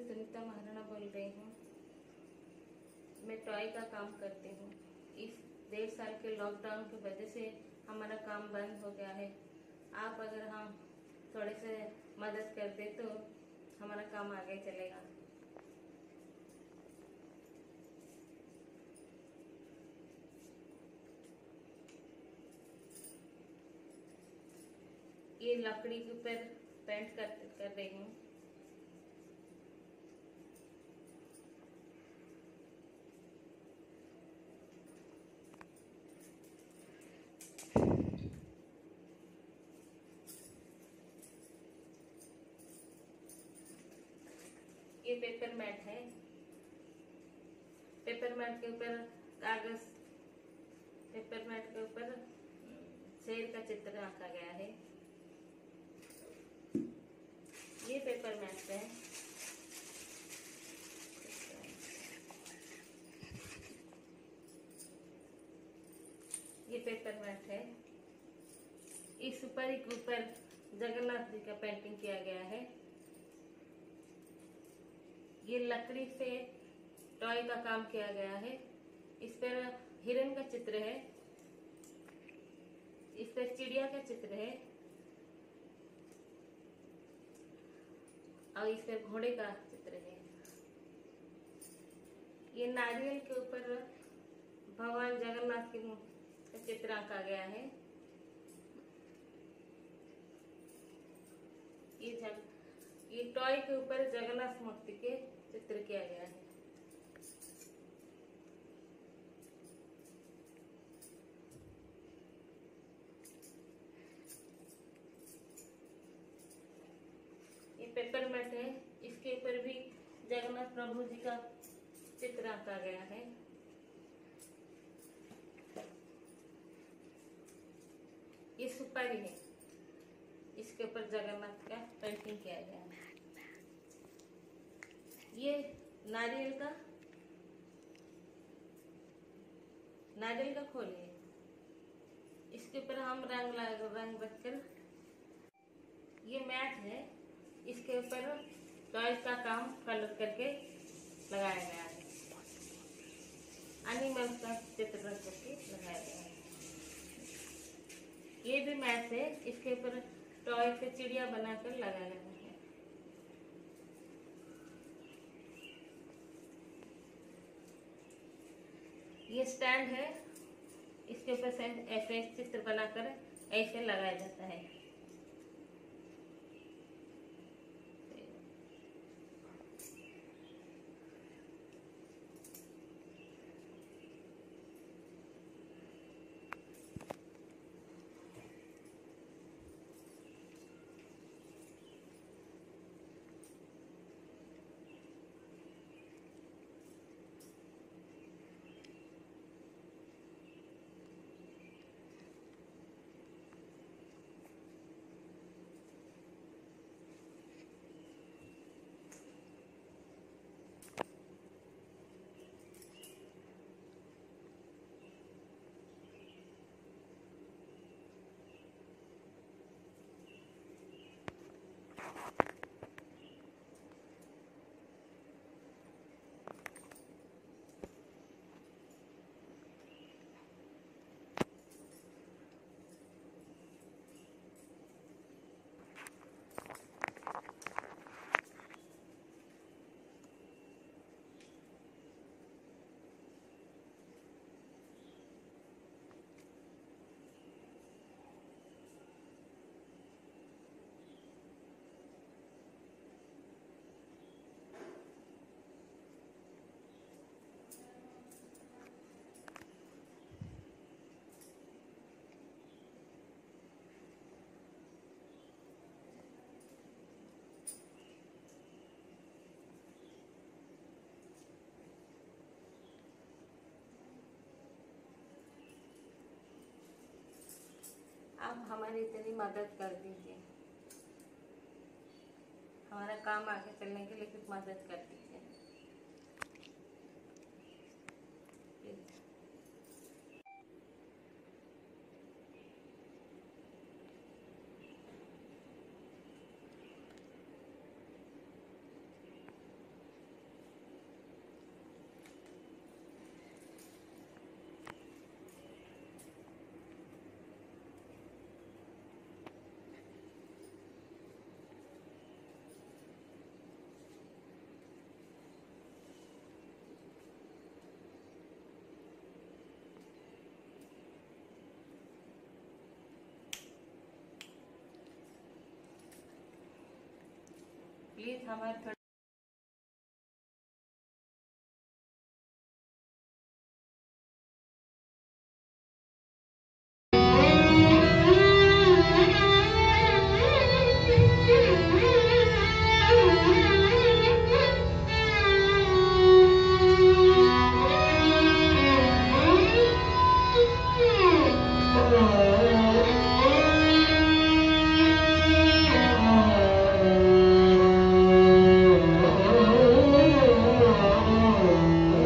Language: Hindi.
गीता महाराणा बोल रही हूँ। मैं टॉय का काम करती हूँ। इस डेढ़ साल के लॉकडाउन की वजह से हमारा काम बंद हो गया है। आप अगर हम थोड़े से मदद कर दे तो हमारा काम आगे चलेगा। ये लकड़ी के ऊपर पेंट कर कर रही हूँ ये पेपर मैट है। पेपर मैट के ऊपर कागज़ पेपर मैट के ऊपर शेर का चित्र आंका गया है। ये पेपर मैट है। ये पेपर मैट है। इस ऊपर एक ऊपर जगन्नाथ जी का पेंटिंग किया गया है। ये लकड़ी से टॉय का काम किया गया है। इस पर हिरन का चित्र है। इस पर चिड़िया का चित्र है। और इस पर घोड़े का चित्र है। ये नारियल के ऊपर भगवान जगन्नाथ की चित्र आंका गया है। ये जग, ये टॉय के ऊपर जगन्नाथ मूर्ति के चित्र किया गया है। ये पेपर मैट है। इसके ऊपर भी जगन्नाथ प्रभु जी का चित्र आंका गया है। ये सुपारी है। इसके ऊपर जगन्नाथ का पेंटिंग किया गया है। ये नारियल का नारियल का खोल है इसके ऊपर हम रंग रंग रखकर, ये मैट है, इसके ऊपर टॉयज का काम कलर करके लगाया गया है। एनिमल्स का चित्र रंग करके लगाया गया है। ये भी मैट है, इसके ऊपर टॉय से चिड़िया बनाकर लगाया गया है। ये स्टैंड है। इसके ऊपर से ऐसे चित्र बनाकर ऐसे लगाया जाता है। आप हमारी इतनी मदद कर दीजिए। हमारा काम आगे चलने के लिए कुछ मदद कर दीजिए। प्लीज़ हमारे